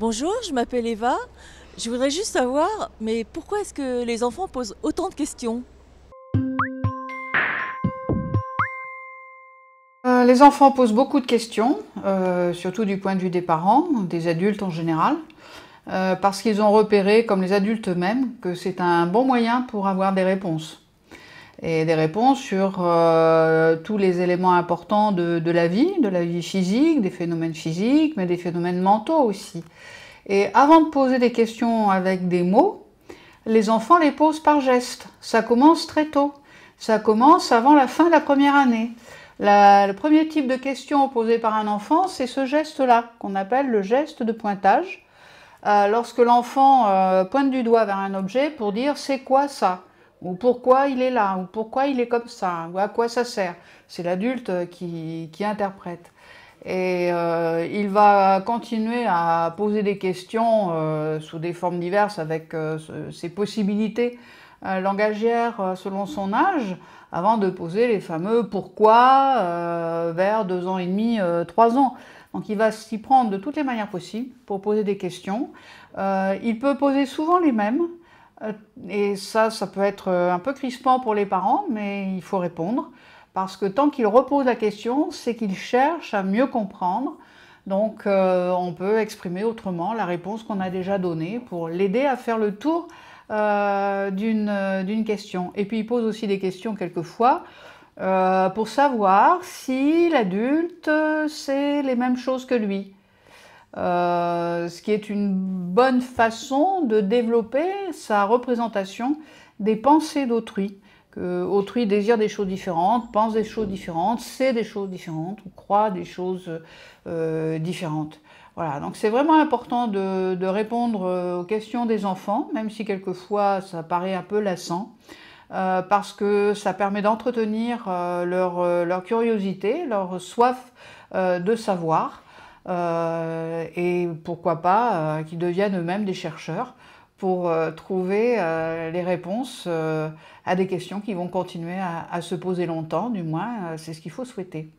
Bonjour, je m'appelle Eva. Je voudrais juste savoir, mais pourquoi est-ce que les enfants posent autant de questions? Euh, Les enfants posent beaucoup de questions, euh, surtout du point de vue des parents, des adultes en général, euh, parce qu'ils ont repéré, comme les adultes eux-mêmes, que c'est un bon moyen pour avoir des réponses. Et des réponses sur euh, tous les éléments importants de, la vie, de la vie physique, des phénomènes physiques, mais des phénomènes mentaux aussi. Et avant de poser des questions avec des mots, les enfants les posent par geste. Ça commence très tôt. Ça commence avant la fin de la première année. Le premier type de question posée par un enfant, c'est ce geste-là, qu'on appelle le geste de pointage. Euh, lorsque l'enfant euh, pointe du doigt vers un objet pour dire c'est quoi ça ou pourquoi il est là, ou pourquoi il est comme ça, ou à quoi ça sert. C'est l'adulte euh, qui, interprète. Et il va continuer à poser des questions sous des formes diverses avec ses possibilités langagières selon son âge, avant de poser les fameux pourquoi vers deux ans et demi, trois ans. Donc il va s'y prendre de toutes les manières possibles pour poser des questions. Euh, il peut poser souvent les mêmes. Euh, Et ça, ça peut être euh, un peu crispant pour les parents, mais il faut répondre. Parce que tant qu'il repose la question, c'est qu'il cherche à mieux comprendre. Donc on peut exprimer autrement la réponse qu'on a déjà donnée pour l'aider à faire le tour d'une question. Et puis il pose aussi des questions quelquefois euh, pour savoir si l'adulte euh, sait les mêmes choses que lui. Euh, ce qui est une bonne façon de développer sa représentation des pensées d'autrui. Que autrui désire des choses différentes, pense des choses différentes, sait des choses différentes ou croit des choses différentes. Voilà, donc c'est vraiment important de, de répondre aux questions des enfants, même si quelquefois ça paraît un peu lassant, euh, parce que ça permet d'entretenir euh, leur, euh, leur curiosité, leur soif de savoir, et pourquoi pas qu'ils deviennent eux-mêmes des chercheurs pour trouver les réponses à des questions qui vont continuer à, se poser longtemps, du moins c'est ce qu'il faut souhaiter.